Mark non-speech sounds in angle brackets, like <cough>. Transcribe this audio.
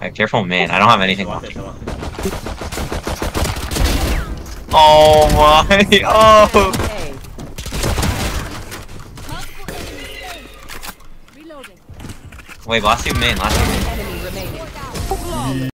Right, careful man, I don't have anything left. Oh my. <laughs> Oh. Wait, last two main, last two main.